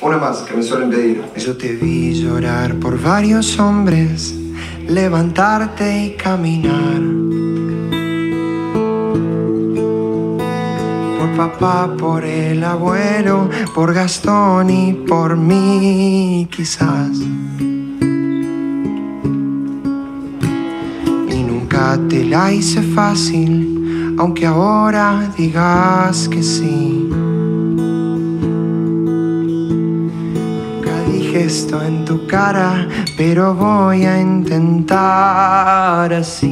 una más que me suelen pedir. Yo te vi llorar por varios hombres, levantarte y caminar. Por papá, por el abuelo, por Gastón y por mí quizás. Y nunca te la hice fácil, aunque ahora digas que sí. Nunca dije esto en tu cara, pero voy a intentar así.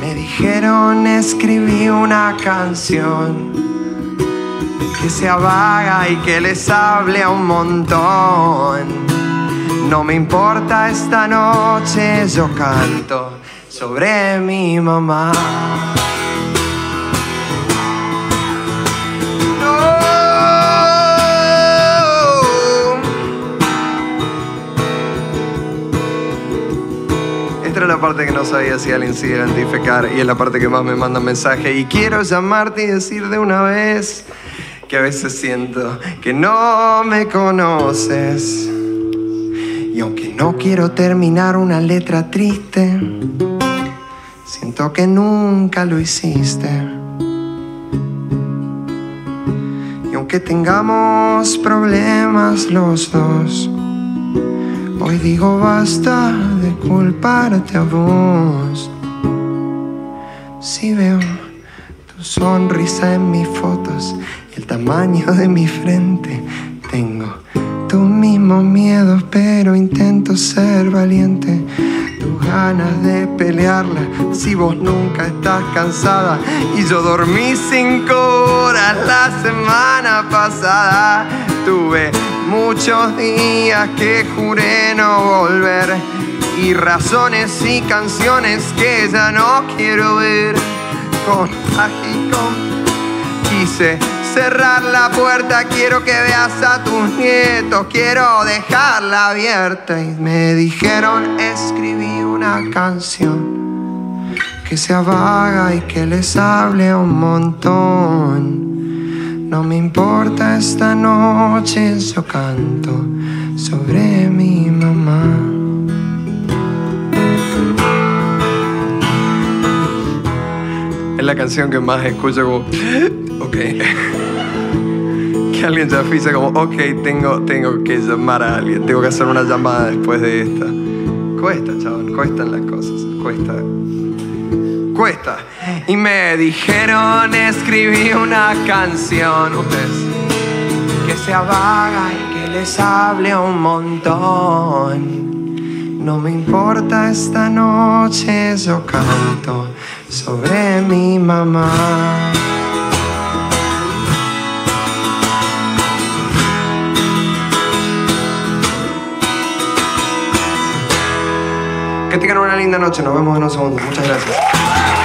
Me dijeron escribí una canción que sea vaga y que les hable a un montón. No me importa esta noche, yo canto sobre mi mamá. No sabía si alguien se iba a identificar y es la parte que más me manda mensaje. Y quiero llamarte y decir de una vez que a veces siento que no me conoces. Y aunque no quiero terminar una letra triste, siento que nunca lo hiciste. Y aunque tengamos problemas los dos, hoy digo basta de culparte a vos. Si veo tu sonrisa en mis fotos y el tamaño de mi frente, tengo tus mismos miedos, pero intento ser valiente. Tus ganas de pelearla, si vos nunca estás cansada. Y yo dormí cinco horas la semana pasada. Tuve muchos días que juré no volver. Y razones y canciones que ya no quiero ver. Con agitón quise cerrar la puerta. Quiero que veas a tus nietos. Quiero dejarla abierta. Y me dijeron escribí una canción que sea vaga y que les hable un montón. No me importa esta noche, yo canto sobre mi mamá. Es la canción que más escucho como, ok. Que alguien ya avisa como, ok, tengo, tengo que llamar a alguien, tengo que hacer una llamada después de esta. Cuesta, chaval, cuestan las cosas, cuesta. Y me dijeron escribí una canción, ustedes. que sea vaga y que les hable un montón. No me importa esta noche, yo canto sobre mi mamá. Que tengan una linda noche, nos vemos en un segundo. Muchas gracias.